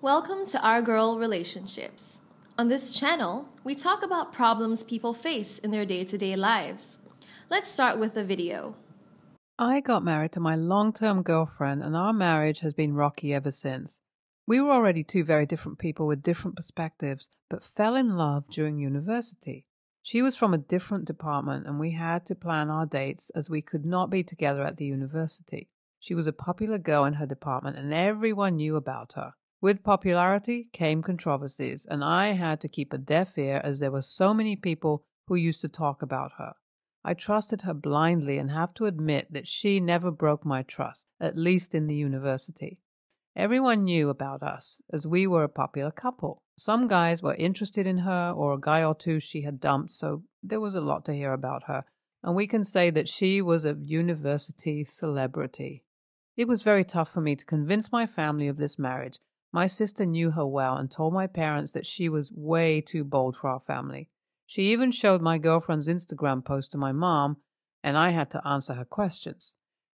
Welcome to rGirl Relationships. On this channel, we talk about problems people face in their day to day lives. Let's start with a video. I got married to my long term girlfriend, and our marriage has been rocky ever since. We were already two very different people with different perspectives, but fell in love during university. She was from a different department, and we had to plan our dates as we could not be together at the university. She was a popular girl in her department, and everyone knew about her. With popularity came controversies, and I had to keep a deaf ear as there were so many people who used to talk about her. I trusted her blindly and have to admit that she never broke my trust, at least in the university. Everyone knew about us, as we were a popular couple. Some guys were interested in her, or a guy or two she had dumped, so there was a lot to hear about her, and we can say that she was a university celebrity. It was very tough for me to convince my family of this marriage. My sister knew her well and told my parents that she was way too bold for our family. She even showed my girlfriend's Instagram post to my mom, and I had to answer her questions.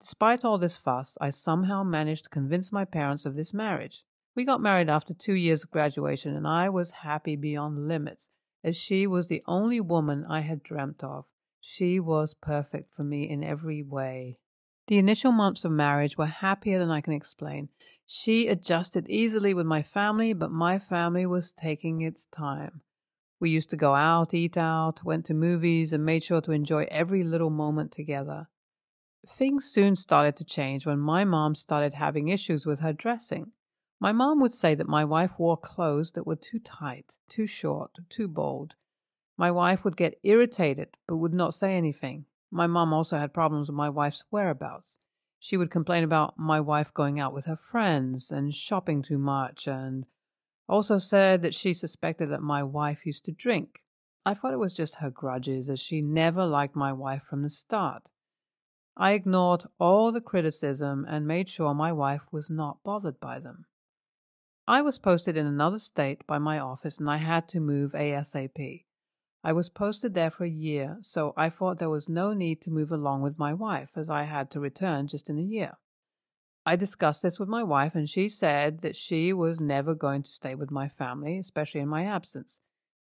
Despite all this fuss, I somehow managed to convince my parents of this marriage. We got married after two years of graduation, and I was happy beyond limits, as she was the only woman I had dreamt of. She was perfect for me in every way. The initial months of marriage were happier than I can explain. She adjusted easily with my family, but my family was taking its time. We used to go out, eat out, went to movies, and made sure to enjoy every little moment together. Things soon started to change when my mom started having issues with her dressing. My mom would say that my wife wore clothes that were too tight, too short, too bold. My wife would get irritated but would not say anything. My mom also had problems with my wife's whereabouts. She would complain about my wife going out with her friends and shopping too much, and also said that she suspected that my wife used to drink. I thought it was just her grudges, as she never liked my wife from the start. I ignored all the criticism and made sure my wife was not bothered by them. I was posted in another state by my office and I had to move ASAP. I was posted there for a year, so I thought there was no need to move along with my wife as I had to return just in a year. I discussed this with my wife and she said that she was never going to stay with my family, especially in my absence.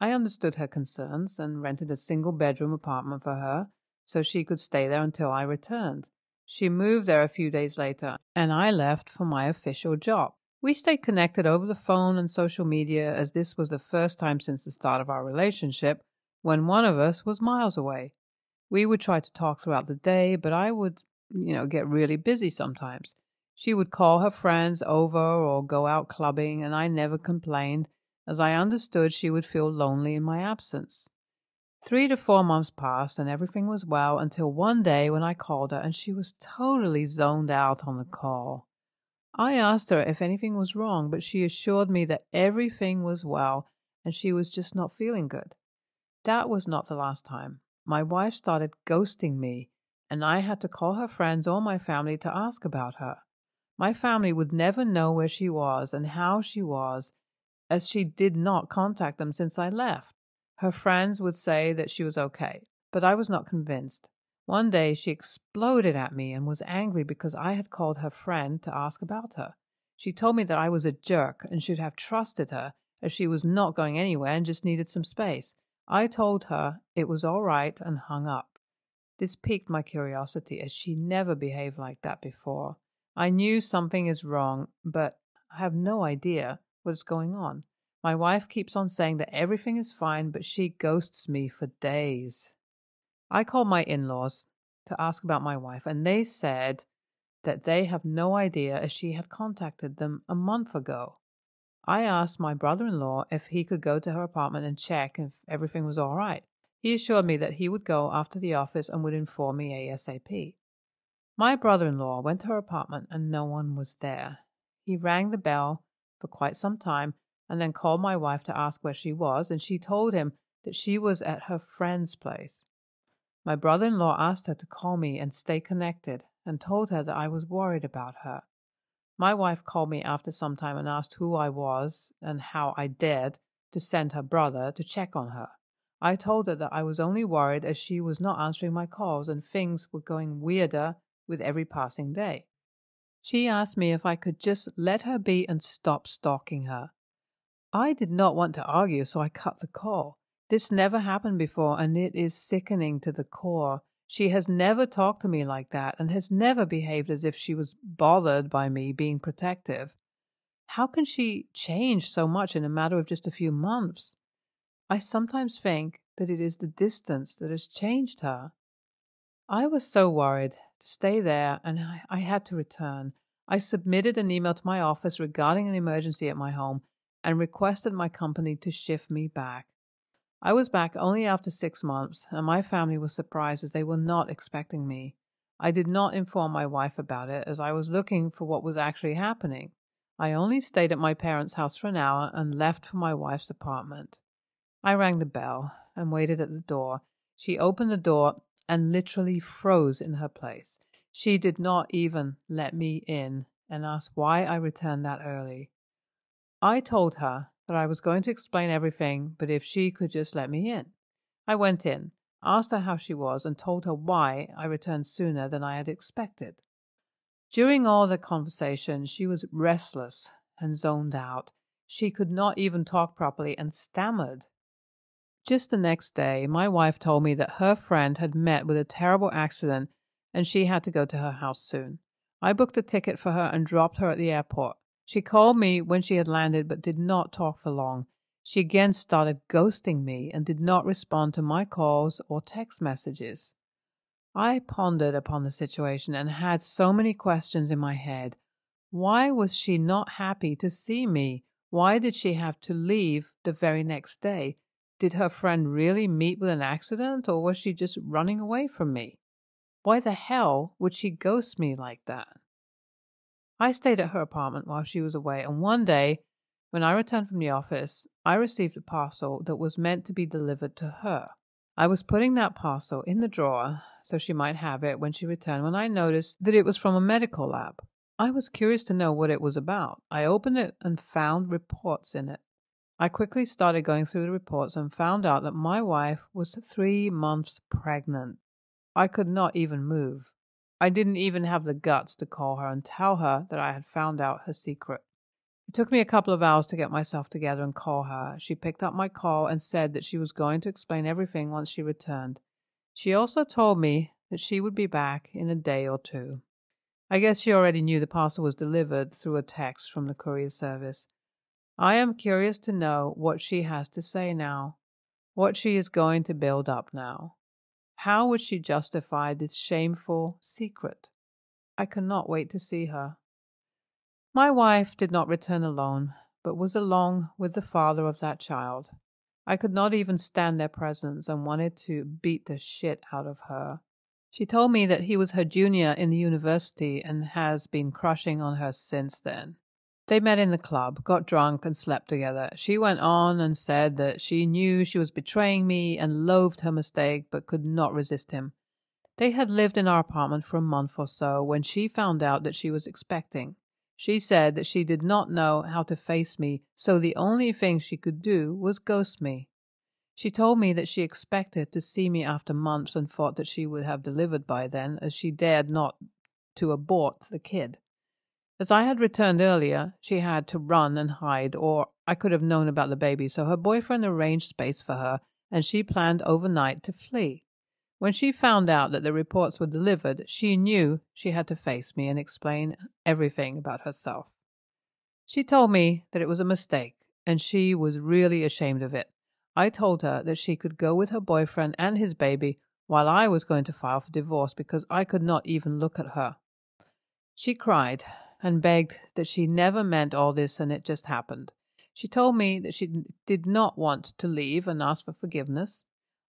I understood her concerns and rented a single bedroom apartment for her so she could stay there until I returned. She moved there a few days later, and I left for my official job. We stayed connected over the phone and social media as this was the first time since the start of our relationship when one of us was miles away. We would try to talk throughout the day, but I would, you know, get really busy sometimes. She would call her friends over or go out clubbing, and I never complained, as I understood she would feel lonely in my absence. Three to four months passed and everything was well until one day when I called her and she was totally zoned out on the call. I asked her if anything was wrong, but she assured me that everything was well and she was just not feeling good. That was not the last time. My wife started ghosting me, and I had to call her friends or my family to ask about her. My family would never know where she was and how she was, as she did not contact them since I left. Her friends would say that she was okay, but I was not convinced. One day she exploded at me and was angry because I had called her friend to ask about her. She told me that I was a jerk and should have trusted her, as she was not going anywhere and just needed some space. I told her it was all right and hung up. This piqued my curiosity, as she never behaved like that before. I knew something is wrong, but I have no idea what is going on. My wife keeps on saying that everything is fine, but she ghosts me for days. I called my in laws to ask about my wife, and they said that they have no idea as she had contacted them a month ago. I asked my brother in law if he could go to her apartment and check if everything was all right. He assured me that he would go after the office and would inform me ASAP. My brother in law went to her apartment and no one was there. He rang the bell for quite some time and then called my wife to ask where she was, and she told him that she was at her friend's place. My brother in law asked her to call me and stay connected, and told her that I was worried about her. My wife called me after some time and asked who I was and how I dared to send her brother to check on her. I told her that I was only worried as she was not answering my calls and things were going weirder with every passing day. She asked me if I could just let her be and stop stalking her. I did not want to argue, so I cut the call. This never happened before, and it is sickening to the core. She has never talked to me like that and has never behaved as if she was bothered by me being protective. How can she change so much in a matter of just a few months? I sometimes think that it is the distance that has changed her. I was so worried to stay there and I, I had to return. I submitted an email to my office regarding an emergency at my home and requested my company to shift me back. I was back only after six months, and my family was surprised as they were not expecting me. I did not inform my wife about it as I was looking for what was actually happening. I only stayed at my parents' house for an hour and left for my wife's apartment. I rang the bell and waited at the door. She opened the door and literally froze in her place. She did not even let me in and asked why I returned that early. I told her that I was going to explain everything, but if she could just let me in. I went in, asked her how she was, and told her why I returned sooner than I had expected. During all the conversation, she was restless and zoned out. She could not even talk properly and stammered. Just the next day, my wife told me that her friend had met with a terrible accident and she had to go to her house soon. I booked a ticket for her and dropped her at the airport. She called me when she had landed, but did not talk for long. She again started ghosting me and did not respond to my calls or text messages. I pondered upon the situation and had so many questions in my head. Why was she not happy to see me? Why did she have to leave the very next day? Did her friend really meet with an accident, or was she just running away from me? Why the hell would she ghost me like that? I stayed at her apartment while she was away, and one day, when I returned from the office, I received a parcel that was meant to be delivered to her. I was putting that parcel in the drawer so she might have it when she returned when I noticed that it was from a medical lab. I was curious to know what it was about. I opened it and found reports in it. I quickly started going through the reports and found out that my wife was three months pregnant. I could not even move. I didn't even have the guts to call her and tell her that I had found out her secret. It took me a couple of hours to get myself together and call her. She picked up my call and said that she was going to explain everything once she returned. She also told me that she would be back in a day or two. I guess she already knew the parcel was delivered through a text from the courier service. I am curious to know what she has to say now, what she is going to build up now. How would she justify this shameful secret? I cannot wait to see her. My wife did not return alone, but was along with the father of that child. I could not even stand their presence and wanted to beat the shit out of her. She told me that he was her junior in the university and has been crushing on her since then. They met in the club, got drunk, and slept together. She went on and said that she knew she was betraying me and loathed her mistake, but could not resist him. They had lived in our apartment for a month or so when she found out that she was expecting. She said that she did not know how to face me, so the only thing she could do was ghost me. She told me that she expected to see me after months and thought that she would have delivered by then, as she dared not to abort the kid. As I had returned earlier, she had to run and hide, or I could have known about the baby, so her boyfriend arranged space for her, and she planned overnight to flee. When she found out that the reports were delivered, she knew she had to face me and explain everything about herself. She told me that it was a mistake, and she was really ashamed of it. I told her that she could go with her boyfriend and his baby while I was going to file for divorce because I could not even look at her. She cried and begged that she never meant all this and it just happened. She told me that she did not want to leave and asked for forgiveness.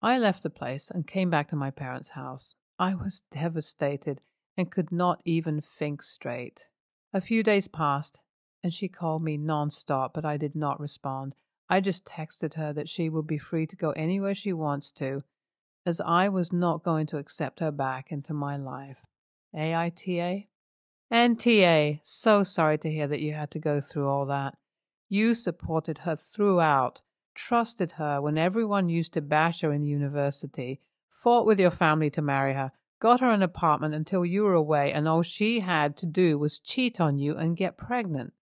I left the place and came back to my parents' house. I was devastated and could not even think straight. A few days passed and she called me nonstop, but I did not respond. I just texted her that she would be free to go anywhere she wants to, as I was not going to accept her back into my life. AITA? NTA, so sorry to hear that you had to go through all that. You supported her throughout, trusted her when everyone used to bash her in the university, fought with your family to marry her, got her an apartment until you were away, and all she had to do was cheat on you and get pregnant.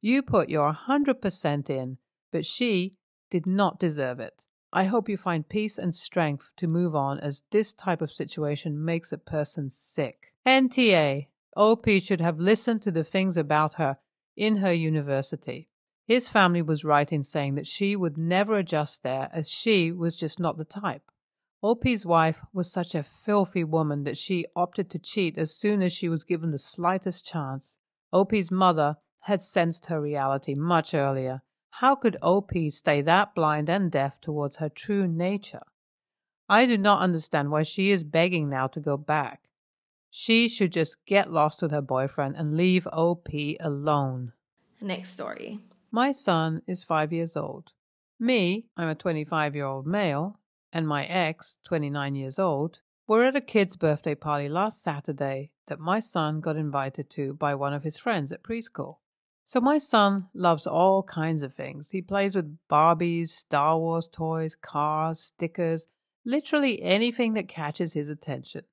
You put your 100% in, but she did not deserve it. I hope you find peace and strength to move on as this type of situation makes a person sick. NTA. OP should have listened to the things about her in her university. His family was right in saying that she would never adjust there as she was just not the type. OP's wife was such a filthy woman that she opted to cheat as soon as she was given the slightest chance. OP's mother had sensed her reality much earlier. How could OP stay that blind and deaf towards her true nature? I do not understand why she is begging now to go back. She should just get lost with her boyfriend and leave OP alone. Next story. My son is five years old. Me, I'm a 25 year old male, and my ex, 29 years old, were at a kid's birthday party last Saturday that my son got invited to by one of his friends at preschool. So my son loves all kinds of things. He plays with Barbies, Star Wars toys, cars, stickers, literally anything that catches his attention.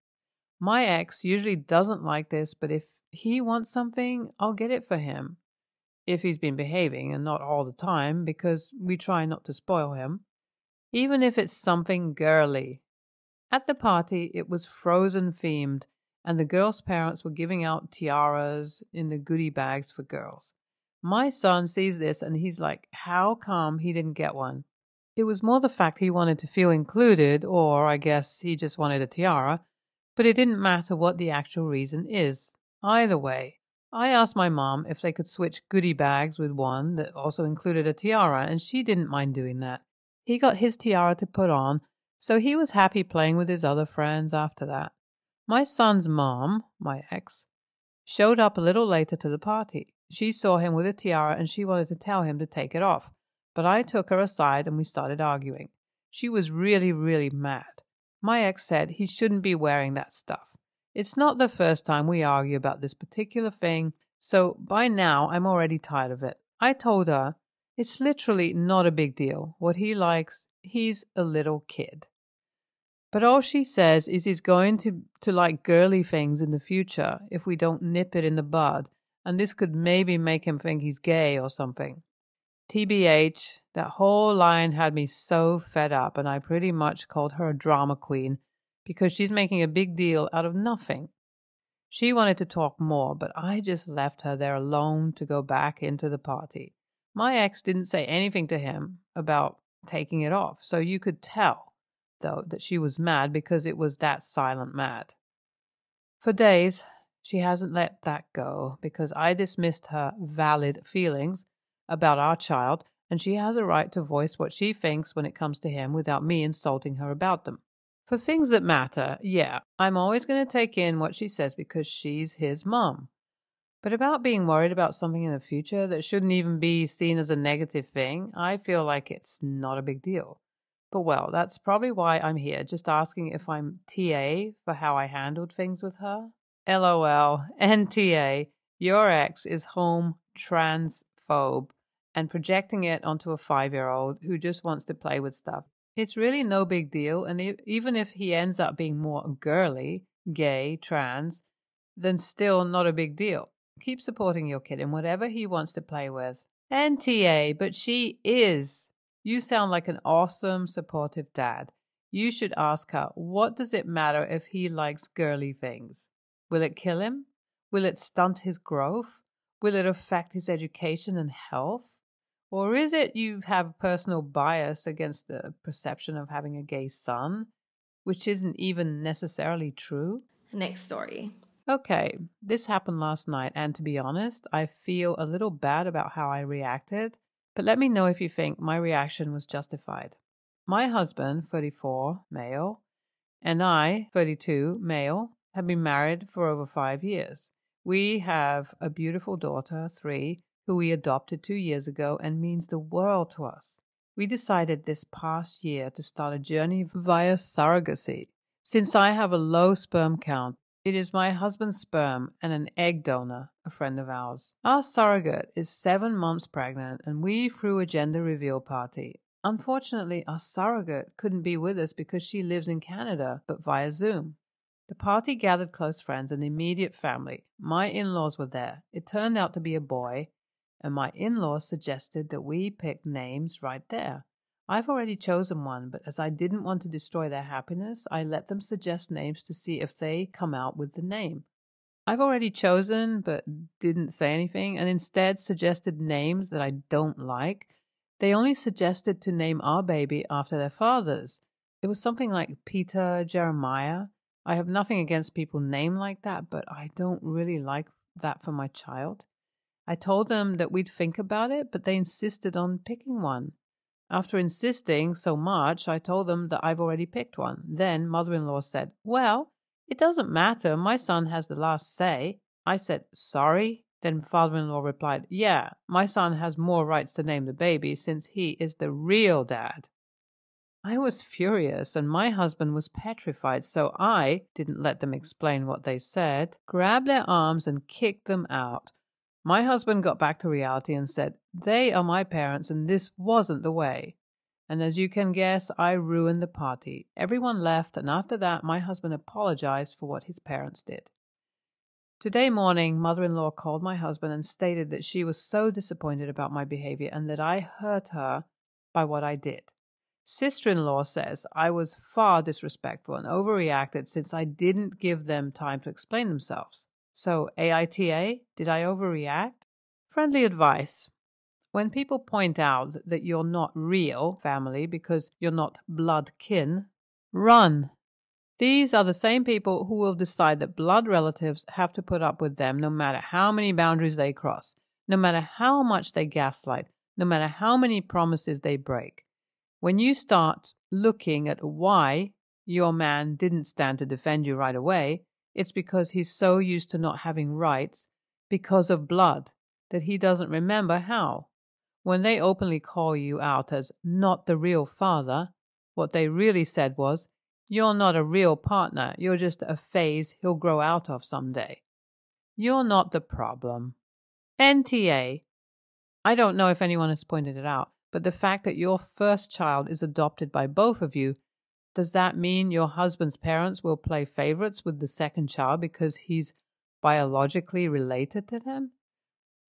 My ex usually doesn't like this, but if he wants something, I'll get it for him. If he's been behaving, and not all the time, because we try not to spoil him even if it's something girly. At the party, it was frozen themed, and the girls' parents were giving out tiaras in the goodie bags for girls. My son sees this and he's like, How come he didn't get one? It was more the fact he wanted to feel included, or I guess he just wanted a tiara, but it didn't matter what the actual reason is. Either way, I asked my mom if they could switch goodie bags with one that also included a tiara, and she didn't mind doing that. He got his tiara to put on, so he was happy playing with his other friends after that. My son's mom, my ex, showed up a little later to the party. She saw him with a tiara and she wanted to tell him to take it off, but I took her aside and we started arguing. She was really, really mad. My ex said he shouldn't be wearing that stuff. It's not the first time we argue about this particular thing, so by now I'm already tired of it. I told her it's literally not a big deal. What he likes, he's a little kid. But all she says is he's going to, to like girly things in the future if we don't nip it in the bud, and this could maybe make him think he's gay or something. TBH, that whole line had me so fed up, and I pretty much called her a drama queen because she's making a big deal out of nothing. She wanted to talk more, but I just left her there alone to go back into the party. My ex didn't say anything to him about taking it off, so you could tell, though, that she was mad because it was that silent mad. For days, she hasn't let that go because I dismissed her valid feelings about our child, and she has a right to voice what she thinks when it comes to him without me insulting her about them. For things that matter, yeah, I'm always going to take in what she says because she's his mom. But about being worried about something in the future that shouldn't even be seen as a negative thing, I feel like it's not a big deal. But well, that's probably why I'm here, just asking if I'm TA for how I handled things with her. LOL, NTA, your ex is home transphobe and projecting it onto a five year old who just wants to play with stuff. It's really no big deal, and even if he ends up being more girly, gay, trans, then still not a big deal. Keep supporting your kid in whatever he wants to play with. NTA, but she is. You sound like an awesome, supportive dad. You should ask her, what does it matter if he likes girly things? Will it kill him? Will it stunt his growth? Will it affect his education and health? Or is it you have personal bias against the perception of having a gay son, which isn't even necessarily true? Next story. Okay, this happened last night, and to be honest, I feel a little bad about how I reacted, but let me know if you think my reaction was justified. My husband, 34, male, and I, 32, male, have been married for over five years. We have a beautiful daughter, three, who we adopted two years ago and means the world to us. We decided this past year to start a journey via surrogacy. Since I have a low sperm count, it is my husband's sperm and an egg donor, a friend of ours. Our surrogate is seven months pregnant, and we threw a gender reveal party. Unfortunately, our surrogate couldn't be with us because she lives in Canada, but via Zoom. The party gathered close friends and immediate family. My in laws were there. It turned out to be a boy, and my in laws suggested that we pick names right there. I've already chosen one, but as I didn't want to destroy their happiness, I let them suggest names to see if they come out with the name. I've already chosen, but didn't say anything, and instead suggested names that I don't like. They only suggested to name our baby after their fathers. It was something like Peter Jeremiah. I have nothing against people named like that, but I don't really like that for my child. I told them that we'd think about it, but they insisted on picking one. After insisting so much, I told them that I've already picked one. Then mother in law said, Well, it doesn't matter. My son has the last say. I said, Sorry? Then father in law replied, Yeah, my son has more rights to name the baby since he is the real dad. I was furious and my husband was petrified, so I didn't let them explain what they said, grabbed their arms and kicked them out. My husband got back to reality and said, They are my parents, and this wasn't the way. And as you can guess, I ruined the party. Everyone left, and after that, my husband apologized for what his parents did. Today morning, mother in law called my husband and stated that she was so disappointed about my behavior and that I hurt her by what I did. Sister in law says I was far disrespectful and overreacted since I didn't give them time to explain themselves. So, AITA, did I overreact? Friendly advice. When people point out that you're not real family because you're not blood kin, run. These are the same people who will decide that blood relatives have to put up with them no matter how many boundaries they cross, no matter how much they gaslight, no matter how many promises they break. When you start looking at why your man didn't stand to defend you right away, it's because he's so used to not having rights because of blood that he doesn't remember how. When they openly call you out as not the real father, what they really said was, You're not a real partner, you're just a phase he'll grow out of someday. You're not the problem. NTA. I don't know if anyone has pointed it out, but the fact that your first child is adopted by both of you does that mean your husband's parents will play favorites with the second child because he's biologically related to them?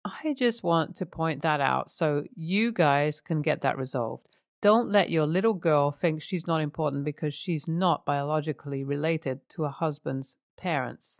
I just want to point that out so you guys can get that resolved. Don't let your little girl think she's not important because she's not biologically related to her husband's parents.